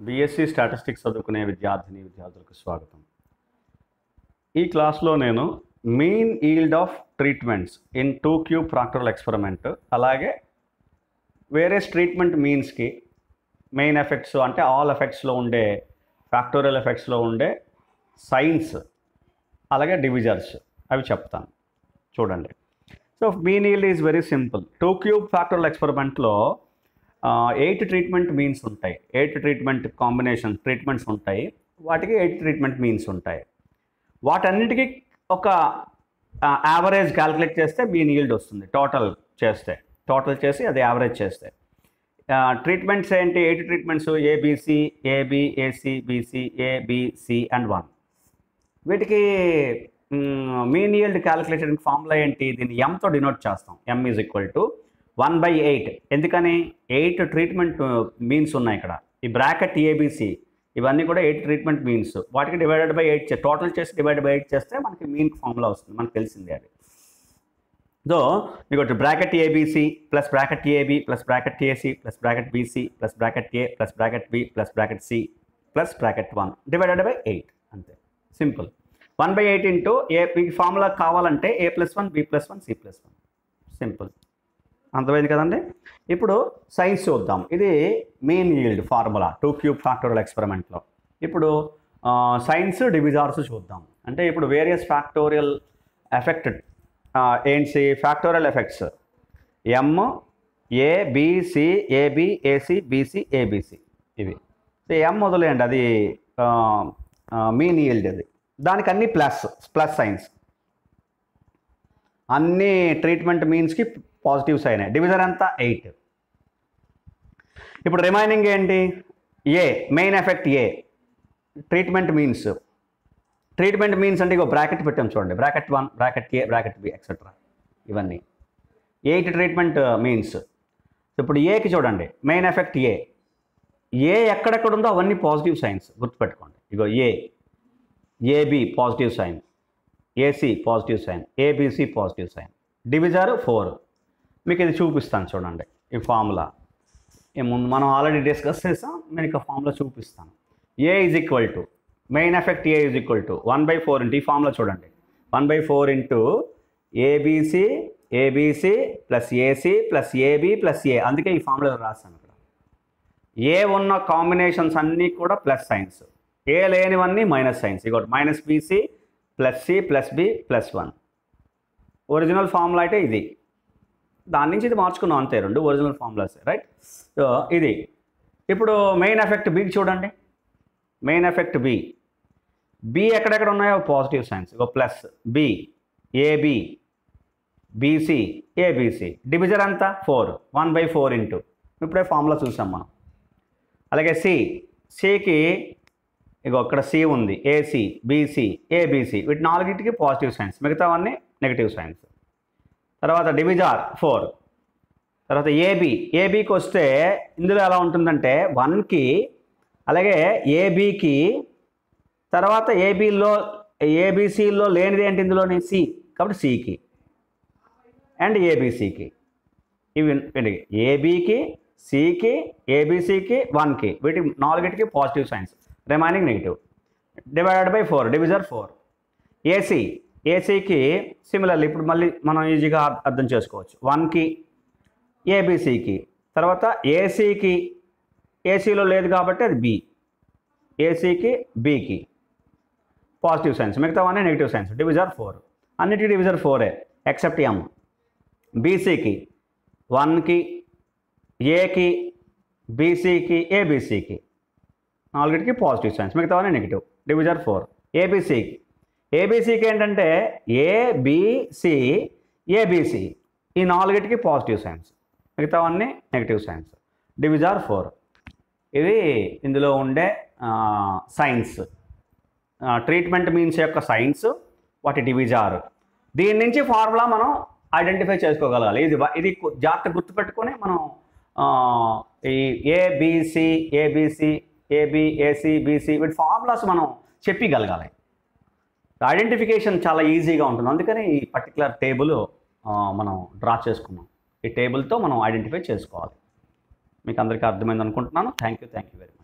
BSc statistics చదువుకునే విద్యార్థిని విద్యార్థులకు స్వాగతం. ఈ క్లాస్లో నేను mean yield of treatments in two cube factorial experiment అలాగే వేరియస్ ట్రీట్మెంట్ మీన్స్కి మెయిన్ ఎఫెక్ట్స్ అంటే ఆల్ ఎఫెక్ట్స్లో ఉండే ఫ్యాక్టోరియల్ ఎఫెక్ట్స్లో ఉండే సైన్స్ అలాగే డివిజర్స్ అవి చెప్తాను. చూడండి. So mean yield is very simple. Two cube factorial ఎక్స్పెరిమెంట్లో eight treatment means ఉంటాయి. ఎయిట్ ట్రీట్మెంట్ కాంబినేషన్ ట్రీట్మెంట్స్ ఉంటాయి. వాటికి ఎయిట్ ట్రీట్మెంట్ మీన్స్ ఉంటాయి. వాటన్నిటికీ ఒక యావరేజ్ క్యాలిక్యులేట్ చేస్తే మీన్ ఈల్డ్ వస్తుంది. టోటల్ చేస్తే. టోటల్ చేసి అది యావరేజ్ చేస్తే. ట్రీట్మెంట్స్ ఏంటి? Eight treatments ABC AB AC BC ABC and one వీటికి మీన్ ఈల్డ్ క్యాలిక్యులేషన్ ఫార్ములా ఏంటి? దీన్ని ఎంతో డినోట్ చేస్తాం. M is equal to one by eight. ఎందుకని? ఎయిట్ ట్రీట్మెంట్ మీన్స్ ఉన్నాయి ఇక్కడ. ఈ బ్రాకెట్ ఏబిసి ఇవన్నీ కూడా ఎయిట్ ట్రీట్మెంట్ మీన్స్. వాటికి డివైడెడ్ బై ఎయిట్ టోటల్ చేసి డివైడ్ బై ఎయిట్ చేస్తే మనకి మీన్ ఫార్ములా వస్తుంది మనకు తెలిసిందే అది. సో మీకు bracket ABC plus bracket AB plus bracket AC plus bracket BC plus bracket A plus bracket B plus bracket C plus bracket one. Divided by eight అంతే. Simple. One by eight into A మీకు formula కావాలంటే A plus one B plus one C plus one. Simple. అంతమైంది కదండి? ఇప్పుడు signs చూద్దాం. ఇది main yield formula two cube factorial ఎక్స్పెరిమెంట్లో ఇప్పుడు signs divisors చూద్దాం. అంటే ఇప్పుడు వేరియస్ ఫ్యాక్టోరియల్ ఎఫెక్ట్ ఏంటి? Factorial effects M ABC AB AC BC ABC ఇవి. ఎం మొదలేయండి అది మీన్ ఈల్డ్ అది. దానికి అన్ని ప్లస్ ప్లస్ సైన్స్. అన్ని ట్రీట్మెంట్ మీన్స్కి పాజిటివ్స్ అయినాయి. డివిజన్ అంతా ఎయిట్ ఇప్పుడు రిమైనింగ్ ఏంటి? A main effect A treatment means treatment means అంటే ఇగో బ్రాకెట్ పెట్టాం చూడండి. Bracket one bracket A bracket B etcetera ఇవన్నీ. ఎయిట్ ట్రీట్మెంట్ మీన్స్ ఇప్పుడు ఏకి చూడండి. మెయిన్ ఎఫెక్ట్ ఏ ఏ ఎక్కడెక్కడ ఉందో అవన్నీ పాజిటివ్ సైన్స్ గుర్తుపెట్టుకోండి. ఇగో A AB positive signs AC positive sign ABC positive sign divisor four మీకు ఇది చూపిస్తాను చూడండి. ఈ ఫార్ములా ముందు మనం ఆల్రెడీ డిస్కస్ చేసాం. నేను ఇక ఫార్ములా చూపిస్తాను. A is equal to main effect A is equal to one by four into ఈ ఫార్ములా చూడండి. One by four into ABC ABC plus AC plus AB plus A అందుకే ఈ ఫార్ములా రాస్తాను ఇక్కడ? ఏ ఉన్న కాంబినేషన్స్ అన్నీ కూడా ప్లస్ సైన్స్ ఏ లేనివన్నీ మైనస్ సైన్స్ ఇక minus BC plus C plus B plus one. Original formula అయితే ఇది. దాని నుంచి ఇది మార్చుకున్నాం అంతే రెండు ఒరిజినల్ ఫార్ములాస్ రైట్ సో ఇది. ఇప్పుడు మెయిన్ ఎఫెక్ట్ బికి చూడండి. మెయిన్ ఎఫెక్ట్ బి బి ఎక్కడెక్కడ ఉన్నాయో పాజిటివ్ సైన్స్ ఇక plus B AB BC ABC division అంతా four one by four into ఇప్పుడే ఫార్ములా చూసాం మనం. అలాగే సి సికి ఇక అక్కడ సి ఉంది. ఏసీ బీసీ ఏబీసీ వీటి నాలుగింటికి పాజిటివ్ సైన్స్ మిగతావన్నీ నెగిటివ్ సైన్స్ తర్వాత డివిజార్ ఫోర్ తర్వాత ఏబి ఏబీకి వస్తే ఇందులో ఎలా ఉంటుందంటే వన్కి అలాగే ఏబీకి తర్వాత ఏబీలో ఏబీసీలో లేనిది ఏంటి ఇందులోని? సి కాబట్టి సికి అండ్ ఏబీసీకి ఇవి ఏబీకి సికి ఏబీసీకి వన్కి వీటి నాలుగిటికి positive signs remaining negative divided by four divisor four AC ఏసీకి సిమిలర్లీ ఇప్పుడు మళ్ళీ మనం ఈజీగా అర్థం చేసుకోవచ్చు. వన్కి ఏబీసీకి తర్వాత ఏసీకి ఏసీలో లేదు కాబట్టి అది బి ఏసీకి బీకి పాజిటివ్ సైన్స్ మిగతావన్నీ నెగిటివ్ సైన్స్ డివిజర్ ఫోర్ అన్నిటికీ డివిజర్ ఫోరే ఎక్సెప్ట్ ఎం బీసీకి వన్కి ఏకి బీసీకి ఏబీసీకి నాలుగిటికి పాజిటివ్ సైన్స్ మిగతావన్నీ నెగిటివ్. Divisor four. ఏబీసీకి ఏబీసీకి ఏంటంటే ఏబిసి ఏబిసి ఈ నాలుగిటికి పాజిటివ్ సైన్స్ మిగతావన్నీ నెగిటివ్ సైన్స్. Divisor four. ఇది ఇందులో ఉండే సైన్స్. ట్రీట్మెంట్ మీన్స్ యొక్క సైన్స్ వాటి డివిజార్. దీని నుంచి ఫార్ములా మనం ఐడెంటిఫై చేసుకోగలగాలి. ఇది ఇది జాగ్రత్త గుర్తుపెట్టుకొని మనం ఈ ABC ABC AB AC BC వీటి ఫార్ములాస్ మనం చెప్పగలగాలి. ఐడెంటిఫికేషన్ చాలా ఈజీగా ఉంటుంది. అందుకని ఈ పర్టికులర్ టేబుల్ మనం డ్రా చేసుకున్నాం. ఈ టేబుల్తో మనం ఐడెంటిఫై చేసుకోవాలి. మీకు అందరికీ అర్థమైంది అనుకుంటున్నాను thank you thank you very much